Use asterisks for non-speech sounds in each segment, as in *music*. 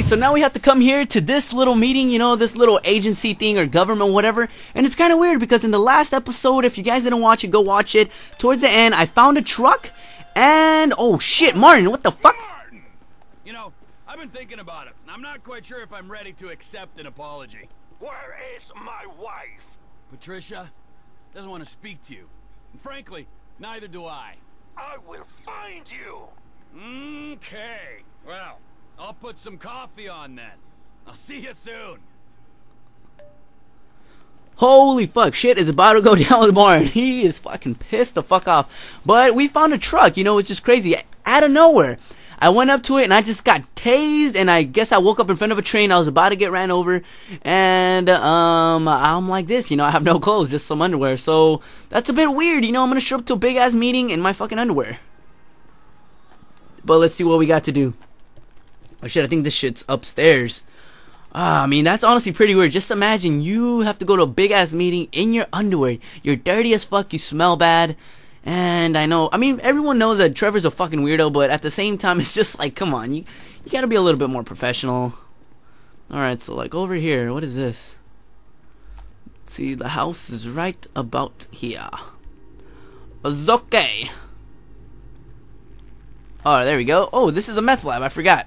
Okay, so now we have to come here to this little meeting, you know, this little agency thing or government, whatever. And it's kind of weird because in the last episode, if you guys didn't watch it, go watch it. Towards the end, I found a truck and oh shit, Martin, what the fuck? Martin! You know, I've been thinking about it. I'm not quite sure if I'm ready to accept an apology. Where is my wife? Patricia doesn't want to speak to you. And frankly, neither do I. I will find you. Okay. Well, I'll put some coffee on then. I'll see you soon. Holy fuck, shit is about to go *laughs* down the barn. He is fucking pissed the fuck off. But we found a truck, you know, it's just crazy. Out of nowhere. I went up to it and I just got tased and I guess I woke up in front of a train. I was about to get ran over and um I'm like this, you know, I have no clothes, just some underwear. So that's a bit weird, you know, I'm gonna show up to a big ass meeting in my fucking underwear. But let's see what we got to do. Oh shit, I think this shit's upstairs. Ah, I mean, that's honestly pretty weird. Just imagine you have to go to a big ass meeting in your underwear. You're dirty as fuck, you smell bad. And I know, I mean, everyone knows that Trevor's a fucking weirdo, but at the same time, *laughs* it's just like, come on, you, you gotta be a little bit more professional. Alright, so like over here, what is this? See, the house is right about here. okay. Oh, there we go. Oh, this is a meth lab, I forgot.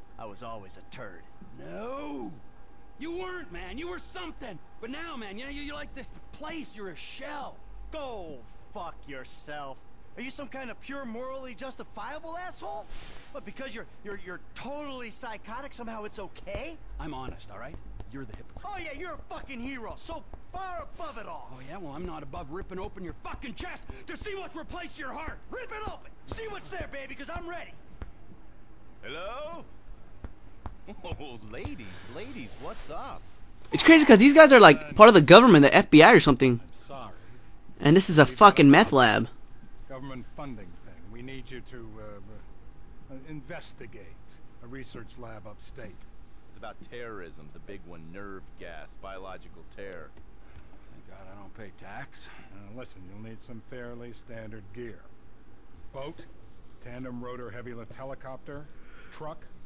I was always a turd. No! You weren't, man. You were something. But now, man, you know, you're like this place. You're a shell. Go fuck yourself. Are you some kind of pure morally justifiable asshole? But because you're you're you're totally psychotic, somehow it's okay? I'm honest, all right? You're the hypocrite. Oh yeah, you're a fucking hero, so far above it all. Oh yeah, well I'm not above ripping open your fucking chest to see what's replaced your heart. Rip it open. See what's there, baby, because I'm ready. Hello? Oh, *laughs* ladies, ladies, what's up? It's crazy because these guys are like part of the government, the FBI or something. I'm sorry. And this is a fucking meth lab. Government funding thing. We need you to uh, uh, investigate a research lab upstate. It's about terrorism, the big one, nerve gas, biological terror. Thank God I don't pay tax. Uh, listen, you'll need some fairly standard gear. Boat, tandem rotor heavy lift helicopter, truck,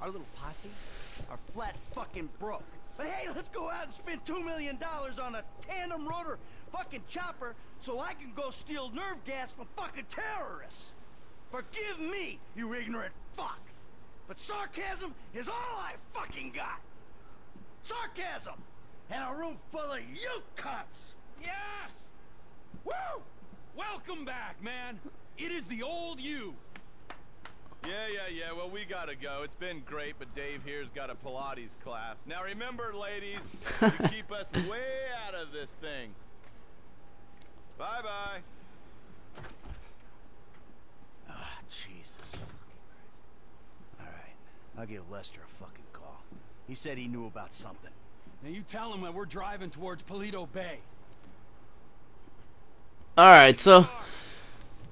our little posse, are flat fucking broke. But hey, let's go out and spend two million dollars on a tandem rotor fucking chopper so I can go steal nerve gas from fucking terrorists. Forgive me, you ignorant fuck. But sarcasm is all I fucking got. Sarcasm! And a room full of you cunts! Yes! Woo! Welcome back, man. It is the old you. Yeah, yeah, yeah, well, we gotta go. It's been great, but Dave here's got a Pilates class. Now remember, ladies, you *laughs* keep us way out of this thing. Bye-bye. Ah, Jesus. Alright, I'll give Lester a fucking call. He said he knew about something. Now you tell him that we're driving towards Paleto Bay. Alright, so. *sighs*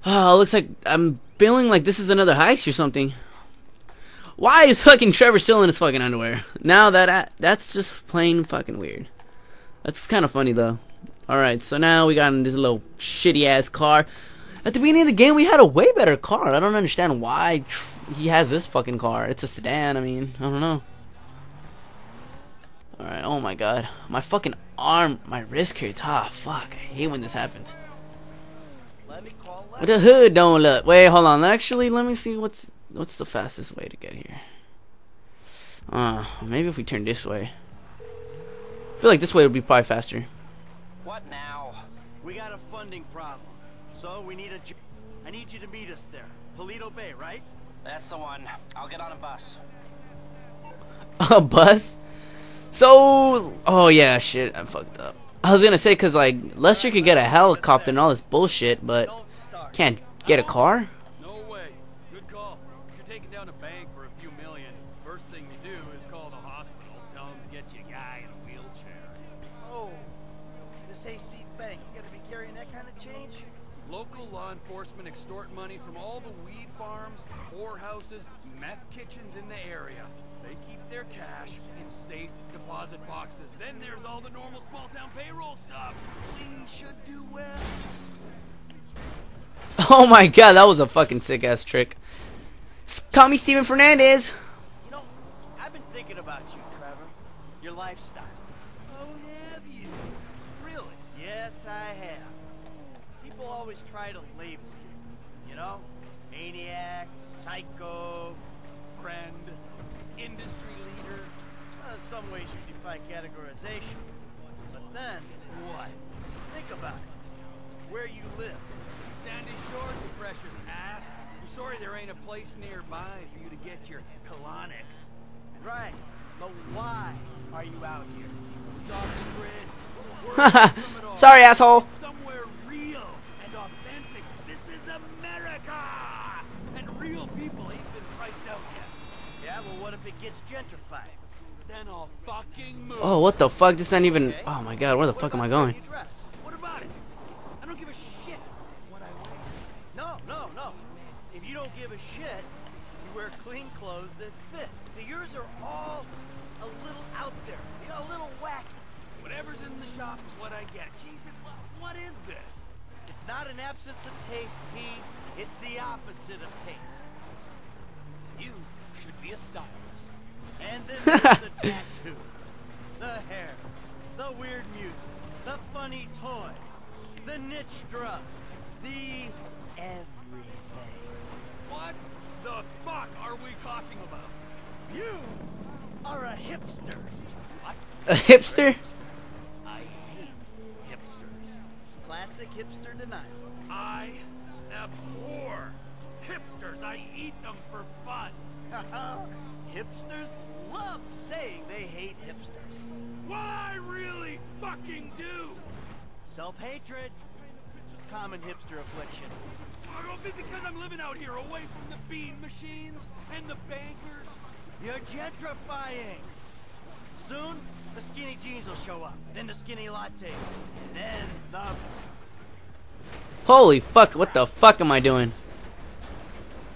Uh, looks like I'm feeling like this is another heist or something. Why is fucking Trevor still in his fucking underwear? Now that I, that's just plain fucking weird. That's kind of funny though. Alright, so now we got in this little shitty ass car. At the beginning of the game, we had a way better car. I don't understand why he has this fucking car. It's a sedan, I mean, I don't know. Alright, oh my god. My fucking arm, my wrist hurts. Ah, fuck. I hate when this happens. The hood don't look. Wait, hold on. Actually, let me see what's what's the fastest way to get here. Uh, maybe if we turn this way. I feel like this way would be probably faster. What now? We got a funding problem. So we need a. I need you to meet us there. Paleto Bay, right? That's the one. I'll get on a bus. *laughs* a bus. So, oh yeah, shit, I fucked up. I was gonna say, cause like Lester could get a helicopter and all this bullshit, but Don't start. Can't get a car. No way. Good call. If you're taking down a bank for a few million, first thing you do is call the hospital. Tell them to get you a guy in a wheelchair. Oh, this hayseed bank. You gotta be carrying that kind of change? Local law enforcement extort money from all the weed farms, whorehouses, meth kitchens in the area. They keep their cash in safe deposit boxes. Then there's all the normal small town payroll stuff. We should do well. *laughs* Oh my god, that was a fucking sick ass trick. S- Call me Steven Fernandez. You know, I've been thinking about you, Trevor. Your lifestyle. Oh, have you? Really? Yes, I have. People always try to label you. You know? Maniac, psycho, Friend, industry leader. Uh, in some ways you defy categorization. But then, What? think about it. Where you live. Sandy Shores, you precious ass. I'm sorry there ain't a place nearby for you to get your colonics. Right. But why are you out here? It's off the grid. *laughs* We're away from it all. Sorry, asshole. Somewhere real and authentic. This is America! And real people ain't been priced out yet. Yeah, well, what if it gets gentrified? Then I'll fucking move. Oh, what the fuck? This ain't even. Oh my god, where the fuck am I about how going? you dress? What about it? I don't give a shit what I wear. No, no, no. If you don't give a shit, you wear clean clothes that fit. So yours are all a little out there, you know, a little wacky. Whatever's in the shop is what I get. Jesus, what, what is this? It's not an absence of taste, T. It's the opposite of taste. You should be a stylist. And this is the *laughs* tattoos, the hair, the weird music, the funny toys, the niche drugs, the everything. What the fuck are we talking about? You are a hipster. What? A hipster? I hate hipsters. Classic hipster denial. I abhor hipsters. I eat them for fun. *laughs* Hipsters love saying they hate hipsters. What I really fucking do. Self-hatred, common hipster affliction. I don't think because I'm living out here away from the bean machines and the bankers. You're gentrifying. Soon, the skinny jeans will show up, then the skinny lattes, and then the Holy fuck, what the fuck am I doing?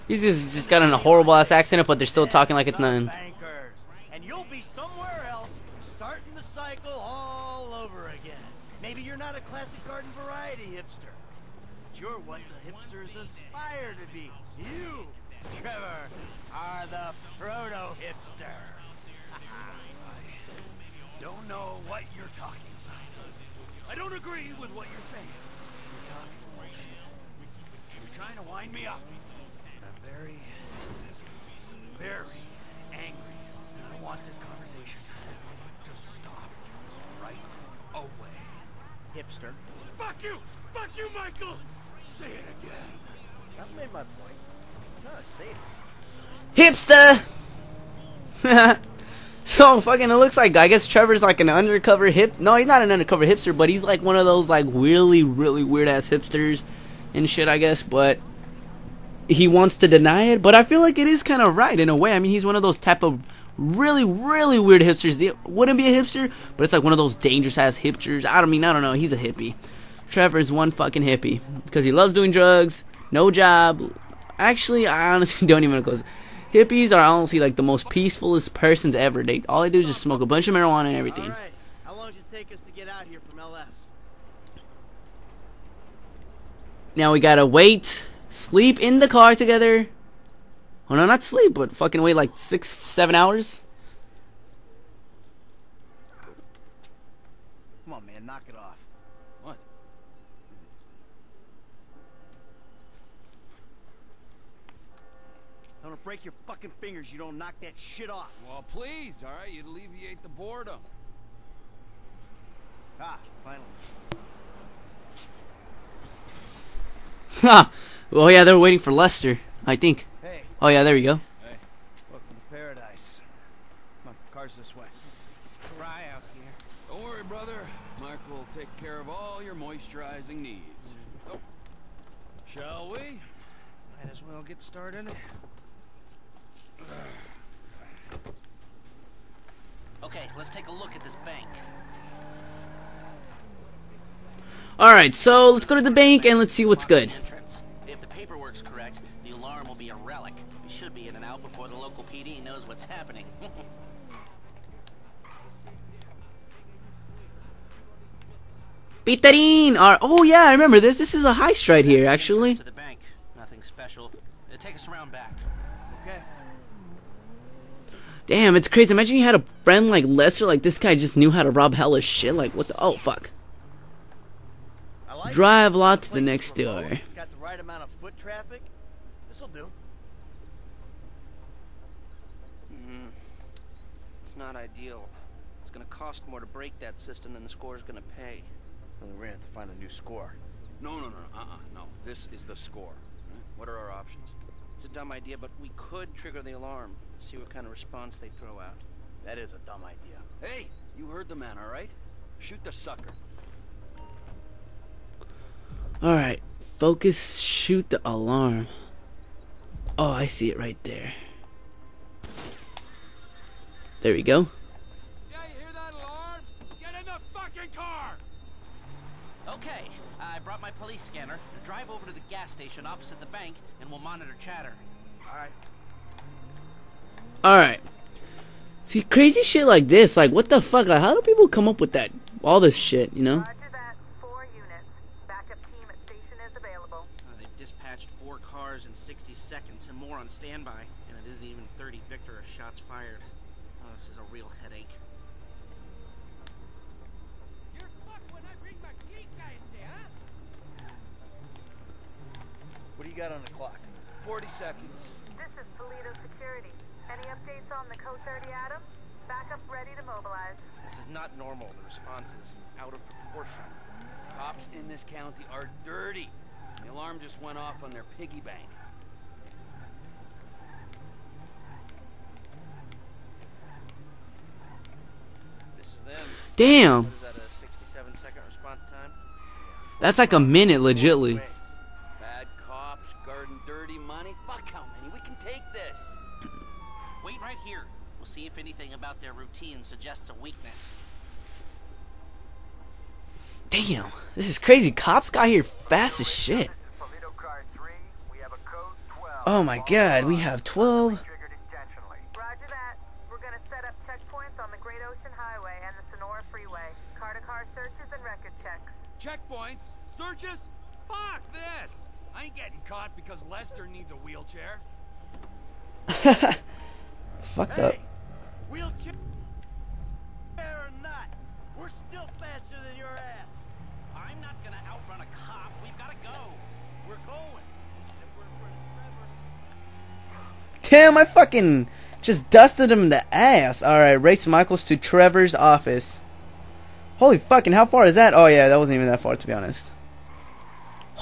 He's just, just got in a horrible ass accent, but they're still talking like it's the nothing. bankers. And you'll be somewhere else, starting the cycle all over again. Maybe you're not a classic garden variety hipster, but you're what the hipsters aspire to be. You, Trevor, are the proto-hipster. I *laughs* Don't know what you're talking about. I don't agree with what you're saying. You're talking bullshit. You're trying to wind me up. I'm very, very angry. And I want this conversation to stop right away. Hipster. Fuck you! Fuck you, Michael! Say it again. Made my point. I'm not a sadist. Hipster! *laughs* so fucking it looks like I guess Trevor's like an undercover hip no he's not an undercover hipster but he's like one of those like really really weird ass hipsters and shit I guess but he wants to deny it but I feel like it is kind of right in a way I mean he's one of those type of really really weird hipsters wouldn't be a hipster but it's like one of those dangerous ass hipsters I don't mean I don't know he's a hippie Trevor's one fucking hippie because he loves doing drugs no job actually I honestly *laughs* don't even know hippies are honestly like the most peacefulest persons ever. They all they do is just smoke a bunch of marijuana and everything. All right. How long does it take us to get out here from LS? Now we gotta wait, sleep in the car together. Oh no, not sleep, but fucking wait like six, seven hours. Come on, man, knock it off. What? I'm gonna break your fucking fingers. You don't knock that shit off. Well, please, all right? You'd alleviate the boredom. Ah, finally. Ha! oh yeah, they're waiting for Lester. I think. Hey, Oh yeah, there we go. welcome to paradise. My car's this way. Dry out here. Don't worry, brother. Mark will take care of all your moisturizing needs. Oh. Shall we? Might as well get started. Okay, let's take a look at this bank. All right, so let's go to the bank and let's see what's good. If the paperwork's correct, the alarm will be a relic. We should be in and out before the local PD knows what's happening. *laughs* Peterine! Our, oh yeah, I remember this. This is a heist right here, actually. to the bank. Nothing special. Uh, Take us around back. Okay. Damn, it's crazy. Imagine you had a friend like Lester, like this guy just knew how to rob hella shit. Like what the? Oh fuck. Like Drive a lot to the next door. It's got the right amount of foot traffic. This'll do. Mm-hmm. It's not ideal. It's gonna cost more to break that system than the score's gonna pay. Then we're gonna have to find a new score. No, no, no, uh-uh, no. This is the score. What are our options? It's a dumb idea, but we could trigger the alarm. See what kind of response they throw out. That is a dumb idea. Hey, you heard the man, all right? Shoot the sucker. All right, focus. Shoot the alarm. Oh, I see it right there. There we go. Yeah, you hear that alarm? Get in the fucking car! Okay, I brought my police scanner. Drive over to the gas station opposite the bank, and we'll monitor chatter. All right. All right. See, crazy shit like this. Like, what the fuck? Like, how do people come up with that? All this shit, you know? Roger that. Four units. Backup team at station is available. Uh, they've dispatched four cars in 60 seconds and more on standby, and it isn't even 30 Victor shots fired. Oh, this is a real headache. You're fucked when I bring my key guys there, huh? What do you got on the clock? 40 seconds. This is Toledo Security. Any updates on the Code 30 Adam? Backup ready to mobilize. This is not normal. The response is out of proportion. Cops in this county are dirty. The alarm just went off on their piggy bank. This is them. Damn. What is that, a 67 second response time? That's like a minute, legitly. Bad cops, guarding dirty money. Fuck how many? We can take this. Wait right here. We'll see if anything about their routine suggests a weakness. Damn. This is crazy. Cops got here fast as shit. Toledo Car 3, we have a code 12. Oh my god, we have 12. Triggered intentionally. Roger that. We're gonna set up checkpoints on the Great Ocean Highway and the Senora Freeway. Car-to-car searches and record checks. Checkpoints? Searches? Fuck this! I ain't getting caught because Lester needs a wheelchair. *laughs* It's fucked up. Hey, or not, we're still faster than your ass. I'm not gonna outrun a cop. We've gotta go. We're going. If we're in front of Damn, I fucking just dusted him in the ass. Alright, race Michaels to Trevor's office. Holy fucking, how far is that? Oh yeah, that wasn't even that far to be honest.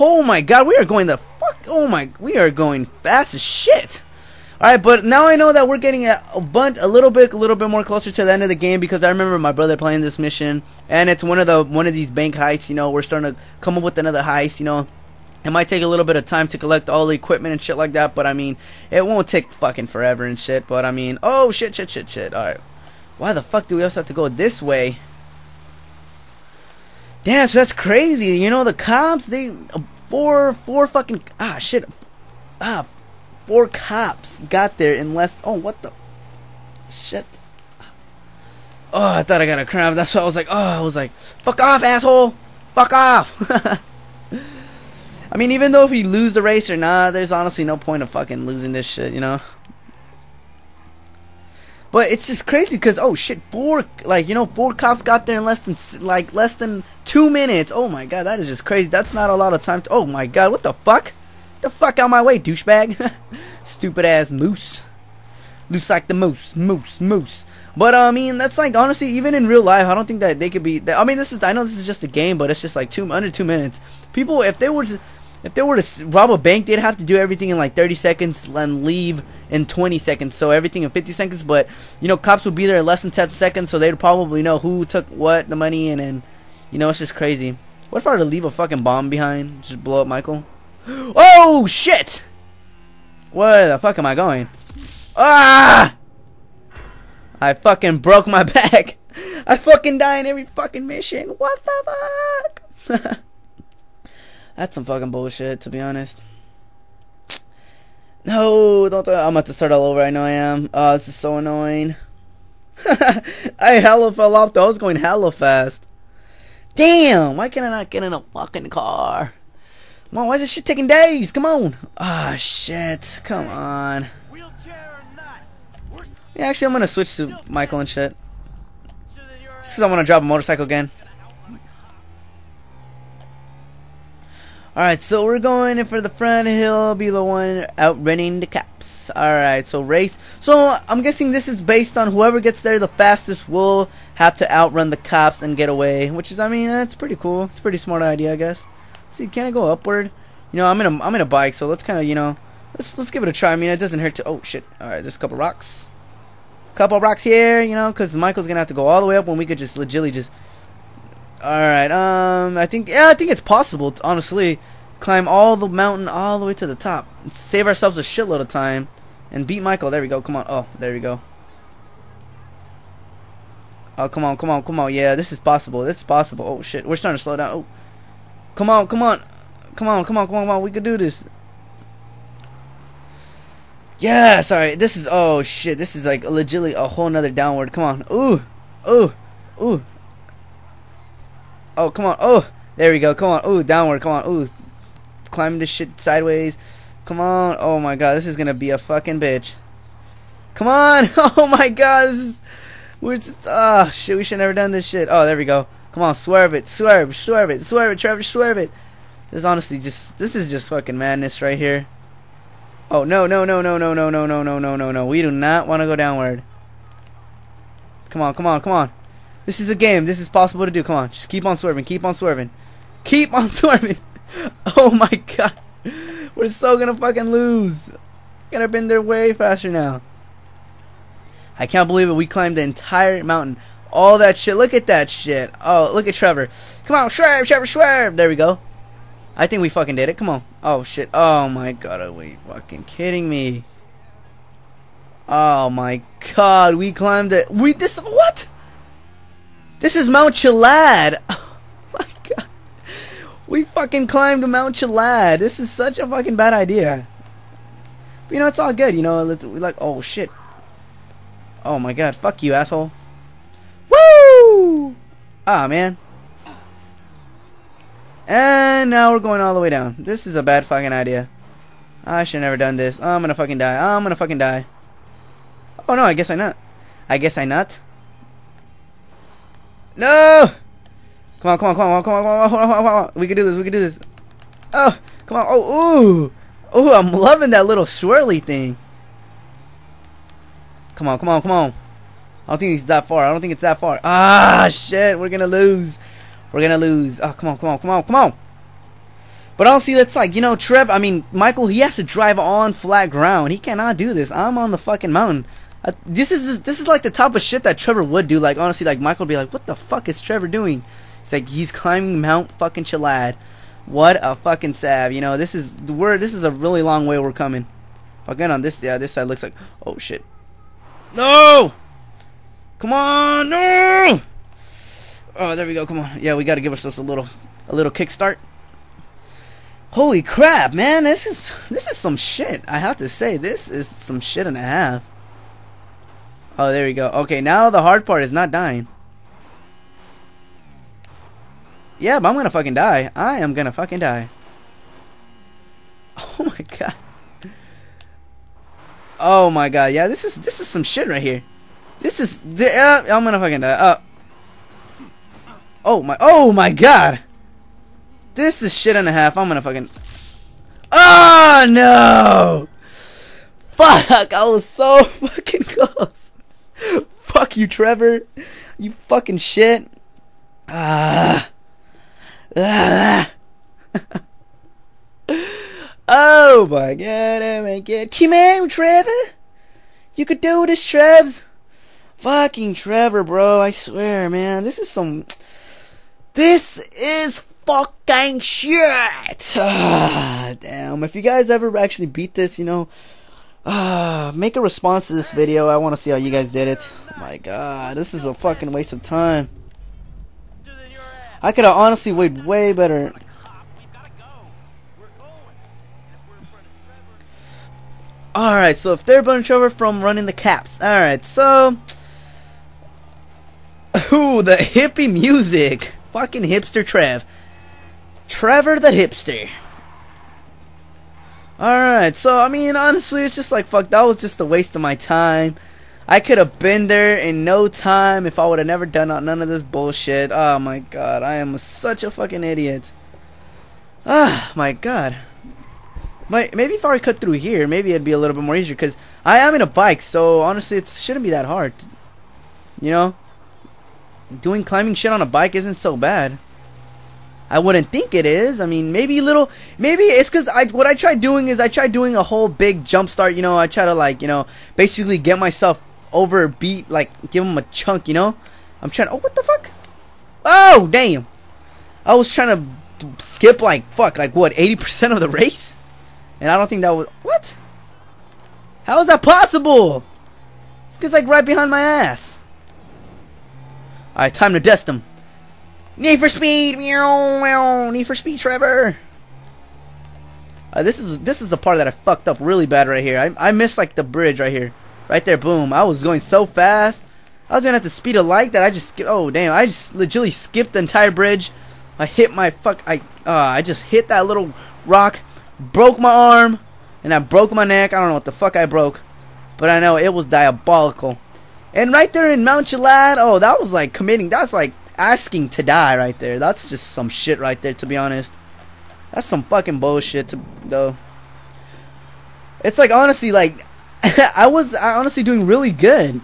Oh my god, we are going the fuck. Oh my, we are going fast as shit. Alright, but now I know that we're getting a, a bunch, a little bit, a little bit more closer to the end of the game because I remember my brother playing this mission, and it's one of the one of these bank heists. You know, we're starting to come up with another heist. You know, it might take a little bit of time to collect all the equipment and shit like that, but I mean, it won't take fucking forever and shit. But I mean, oh shit, shit, shit, shit. All right, why the fuck do we also have to go this way? Damn, so that's crazy. You know, the cops they uh, four four fucking ah shit ah four cops got there in less. Oh, what the shit. Oh, I thought I got a cramp. That's why I was like, oh, I was like, fuck off, asshole, fuck off. *laughs* I mean, even though if you lose the race or not, there's honestly no point of fucking losing this shit, you know. But it's just crazy because oh shit, four like you know four cops got there in less than like less than two minutes. Oh my god, that is just crazy. That's not a lot of time. To, oh my god, what the fuck? The fuck out my way, douchebag. *laughs* Stupid ass moose. Loose like the moose, moose, moose. But uh, I mean, that's like honestly, even in real life, I don't think that they could be. I mean, this is I know this is just a game, but it's just like two under two minutes. People, if they were to, if they were to rob a bank, they'd have to do everything in like 30 seconds and leave in 20 seconds. So everything in 50 seconds. But you know, cops would be there in less than 10 seconds, so they'd probably know who took what, the money, and then, you know, it's just crazy. What if I were to leave a fucking bomb behind, just blow up Michael? Oh shit! Where the fuck am I going? Ah! I fucking broke my *laughs* back. I fucking die in every fucking mission. What the fuck? *laughs* That's some fucking bullshit, to be honest. No, don't. I'm about to start all over. I know I am. Oh, this is so annoying. *laughs* I hella fell off. I was going hella fast. Damn! Why can I not get in a fucking car? Come on, why is this shit taking days? Come on. Ah, shit. Come on. Yeah, actually, I'm gonna switch to Michael and shit. Just 'cause I want to drop a motorcycle again. Alright, so we're going in for the front. He'll be the one outrunning the cops. Alright, so race. So I'm guessing this is based on whoever gets there the fastest will have to outrun the cops and get away. Which is, I mean, that's pretty cool. It's a pretty smart idea, I guess. See, can I go upward? You know, I'm in a I'm in a bike, so let's kind of you know let's let's give it a try. I mean, it doesn't hurt to. Oh shit! All right, there's a couple rocks, couple rocks here. You know, because Michael's gonna have to go all the way up when we could just legitly just. All right. Um, I think yeah, I think it's possible. To, honestly, climb all the mountain all the way to the top, save ourselves a shitload of time, and beat Michael. There we go. Come on. Oh, there we go. Oh, come on, come on, come on. Yeah, this is possible. This is possible. Oh shit, we're starting to slow down. Oh, come on, come on, come on, come on, come on, come on. We could do this. Yeah, sorry. This is oh shit. This is like legitly a whole nother downward. Come on. Ooh, ooh, ooh. Oh, come on. Oh, there we go. Come on. Ooh, downward. Come on. Ooh, climbing this shit sideways. Come on. Oh my god, this is gonna be a fucking bitch. Come on. *laughs* Oh my god, this is. We're just. Ah, shit. We should never done this shit. Oh, there we go. Come on, swerve it, swerve, swerve it, swerve it, Trevor, swerve it. This is honestly just. This is just fucking madness right here. Oh no no no no no no no no no no no no. We do not want to go downward. Come on, come on, come on. This is a game. This is possible to do. Come on, just keep on swerving, keep on swerving, keep on swerving. Oh my god, we're so gonna fucking lose. Gotta been there way faster now. I can't believe it. We climbed the entire mountain. All that shit. Look at that shit. Oh, look at Trevor. Come on, swerve, Trevor, swerve. There we go. I think we fucking did it. Come on. Oh shit. Oh my god. Are we fucking kidding me? Oh my god. We climbed it. We this what? This is Mount Chiliad. *laughs* Oh my god. We fucking climbed Mount Chiliad. This is such a fucking bad idea. But, you know, it's all good. You know, we like. Oh shit. Oh my god. Fuck you, asshole. Woo! Ah man. And now we're going all the way down. This is a bad fucking idea. I should have never done this. I'm gonna fucking die. I'm gonna fucking die. Oh no, I guess I not. I guess I not. No! Come on, come on, come on, come on, come on, come on, come on, come on. We can do this, we can do this. Oh, come on. Oh, ooh. Ooh, I'm loving that little swirly thing. Come on, come on, come on. I don't think it's that far. I don't think it's that far. Ah, shit. We're gonna lose. We're gonna lose. Oh, come on, come on, come on, come on. But honestly, that's like, you know, Trev, I mean, Michael, he has to drive on flat ground. He cannot do this. I'm on the fucking mountain. This is this is like the type of shit that Trevor would do. Like, honestly, like, Michael would be like, what the fuck is Trevor doing? It's like, he's climbing Mount fucking Chiliad. What a fucking sav. You know, this is, we're, this is a really long way we're coming. Again, on this, yeah, this side looks like, oh shit. No! Come on, no! Oh, there we go. Come on. Yeah, we got to give ourselves a little, a little kickstart. Holy crap, man! This is this is some shit. I have to say, this is some shit and a half. Oh, there we go. Okay, now the hard part is not dying. Yeah, but I'm gonna fucking die. I am gonna fucking die. *laughs* Oh my god. Oh my god. Yeah, this is this is some shit right here. This is uh, I'm gonna fucking die. Uh, oh my oh my god. This is shit and a half. I'm gonna fucking. Oh no! Fuck! I was so *laughs* fucking close. Fuck you, Trevor. You fucking shit. Ah. Ah. *laughs* oh my god, oh my god. Come on, Trevor. You could do this, Trevs. Fucking Trevor, bro. I swear, man. This is some. This is fucking shit. Ah, *sighs* damn. If you guys ever actually beat this, you know, ah, *sighs* make a response to this video. I want to see how you guys did it. my god, this is a fucking waste of time. I could have honestly weighed way better. Alright, so if they're bunch over from running the caps. Alright, so. *laughs* Ooh, the hippie music. Fucking hipster Trev. Trevor the hipster. Alright, so I mean, honestly, it's just like, fuck, that was just a waste of my time. I could have been there in no time if I would have never done none of this bullshit. Oh my god, I am such a fucking idiot. Ah, my god. My, maybe if I were cut through here, maybe it'd be a little bit more easier because I am in a bike, so honestly, it shouldn't be that hard. You know, doing climbing shit on a bike isn't so bad. I wouldn't think it is. I mean, maybe a little, maybe it's because I what I tried doing is I tried doing a whole big jump start. You know, I try to like you know basically get myself over beat, like give him a chunk. You know, I'm trying. Oh, what the fuck? Oh, damn! I was trying to skip like fuck, like what, 80% of the race, and I don't think that was what. How is that possible? This guy's like right behind my ass. All right, time to dust him. Need for Speed, meow, meow. Need for Speed, Trevor. Uh, this is this is the part that I fucked up really bad right here. I I missed like the bridge right here, right there. Boom! I was going so fast. I was gonna have to speed a light that I just. Oh damn! I just legitimately skipped the entire bridge. I hit my fuck. I uh I just hit that little rock, broke my arm, and I broke my neck. I don't know what the fuck I broke, but I know it was diabolical. And right there in Mount Chiliad, oh that was like committing. That's like asking to die right there. That's just some shit right there, to be honest. That's some fucking bullshit, to, though. It's like, honestly, like, *laughs* I was honestly doing really good.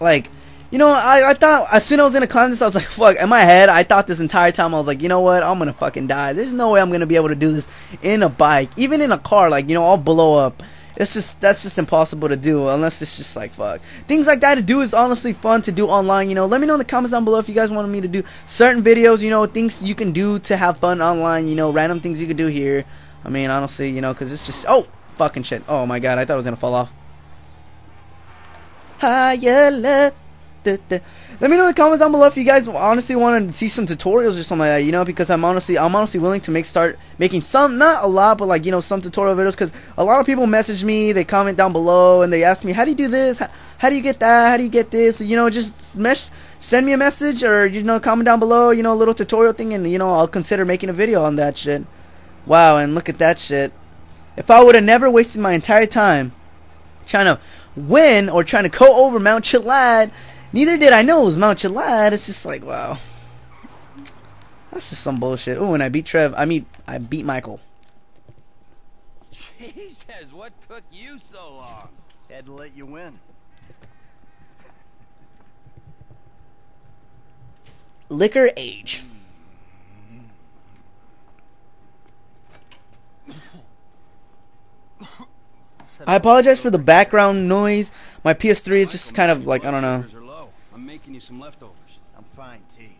Like, you know, I, I thought as soon as I was gonna climb this, I was like, fuck, in my head, I thought this entire time, I was like, you know what, I'm gonna fucking die. There's no way I'm gonna be able to do this in a bike. Even in a car, like, you know, I'll blow up. It's just that's just impossible to do unless it's just like fuck. Things like that to do is honestly fun to do online. You know, let me know in the comments down below if you guys wanted me to do certain videos. You know, things you can do to have fun online. You know, random things you could do here. I mean, honestly, you know, because it's just oh fucking shit. Oh my god, I thought it was gonna fall off. Higher love. Let me know in the comments down below if you guys honestly want to see some tutorials or something like that, you know, because I'm honestly I'm honestly willing to make start making some not a lot, but like you know some tutorial videos because a lot of people message me, they comment down below, and they ask me how do you do this, how, how do you get that, how do you get this, you know, just mesh send me a message or you know comment down below, you know, a little tutorial thing, and you know I'll consider making a video on that shit. Wow, and look at that shit. If I would have never wasted my entire time trying to win or trying to go over Mount Chiliad Neither did I know it was Mount Chiliad. It's just like, wow. That's just some bullshit. Oh, and I beat Trev. I mean, I beat Michael. Jesus, what took you so long? Had to let you win. Liquor age. *coughs* I apologize for the background noise. My PS3 is just kind of like, I don't know. I'm you some leftovers. I'm fine, T.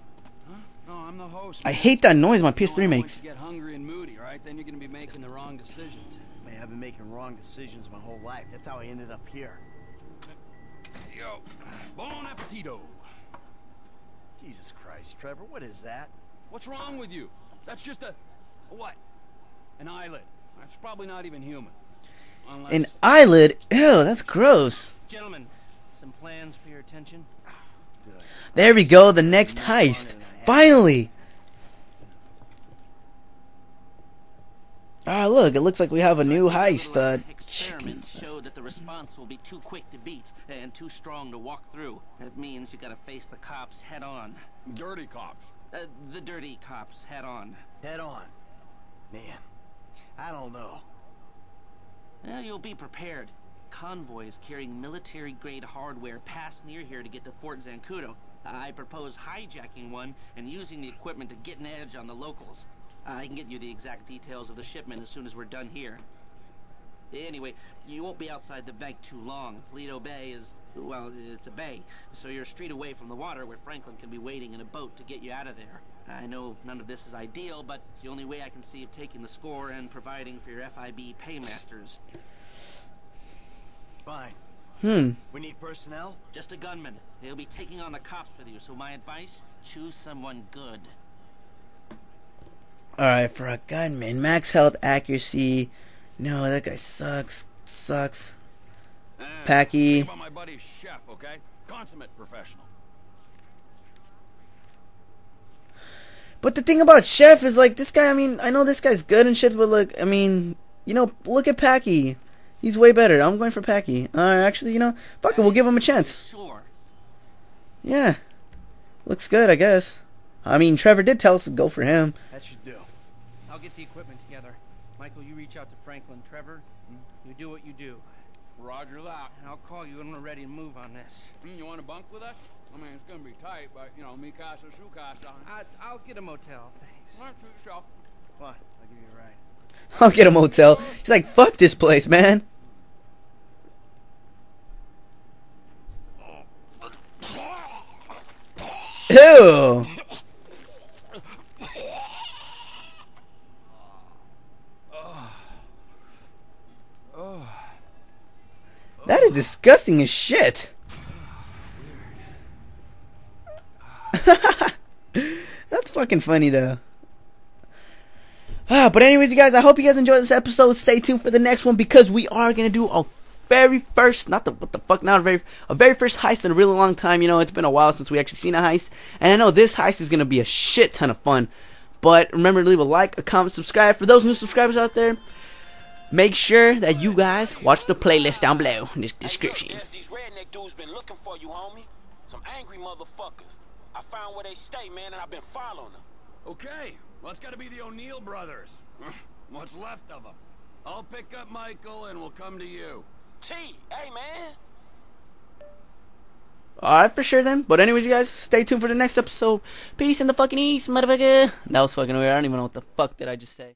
Huh? No, I'm the host. I hate that noise my PS3 makes. get hungry and moody, right? Then you're gonna be making the wrong decisions. Man, I've been making wrong decisions my whole life. That's how I ended up here. Yo, bon appetito. Jesus Christ, Trevor, what is that? What's wrong with you? That's just a, a what? An eyelid. That's probably not even human. Unless, An eyelid? Ew, that's gross. Gentlemen, some plans for your attention? There we go, the next heist. Finally! Ah, look, it looks like we have a new heist. Uh, chicken. Experiments showed that the response will be too quick to beat and too strong to walk through. That means you gotta face the cops head on. dirty cops. Uh, the dirty cops head on. Head on. Man, I don't know. Well, you'll be prepared. Convoys carrying military-grade hardware pass near here to get to Fort Zancudo. I propose hijacking one and using the equipment to get an edge on the locals. I can get you the exact details of the shipment as soon as we're done here. Anyway, you won't be outside the bank too long. Paleto Bay is, well, it's a bay, so you're a street away from the water where Franklin can be waiting in a boat to get you out of there. I know none of this is ideal, but it's the only way I can see of taking the score and providing for your FIB paymasters. Fine. Hmm. We need personnel? Just a gunman. They'll be taking on the cops with you, so my advice, choose someone good. Alright, for a gunman, max health, accuracy. No, that guy sucks. Sucks. Eh, Packie. think about my buddy Chef, okay? Consummate professional. But the thing about Chef is like this guy. I mean, I know this guy's good and shit, but look, I mean, you know, look at Packie. He's way better. I'm going for Packie. Uh, actually, you know, fuck it, we'll give him a chance. Sure. Yeah, looks good, I guess. I mean, Trevor did tell us to go for him. That should do. I'll get the equipment together. Michael, you reach out to Franklin. Trevor, you do what you do. Roger that. And I'll call you when we're ready to move on this. Mm, you want to bunk with us? I mean, it's gonna be tight, but you know, me casa, su casa. I, I'll get a motel, thanks. Why don't you yourself? I'll give you a ride. I'll get a motel. He's like, fuck this place, man. Ew. That is disgusting as shit. *laughs* That's fucking funny though. Ah, but anyways, you guys, I hope you guys enjoyed this episode. Stay tuned for the next one because we are gonna do a very first, not the what the fuck, not a very a very first heist in a really long time. You know, it's been a while since we actually seen a heist, and I know this heist is gonna be a shit ton of fun. But remember to leave a like, a comment, subscribe. For those new subscribers out there, make sure that you guys watch the playlist down below in the description. Hey, look, these redneck dudes been looking for you, homie. Some angry motherfuckers. I found where they stay, man, and I've been following them. Okay, well, it's gotta be the O'Neil brothers. *laughs* What's left of them. I'll pick up Michael and we'll come to you. T, hey, man. Alright, for sure then. But anyways, you guys, stay tuned for the next episode. Peace in the fucking east, motherfucker. That was fucking weird. I don't even know what the fuck did I just say.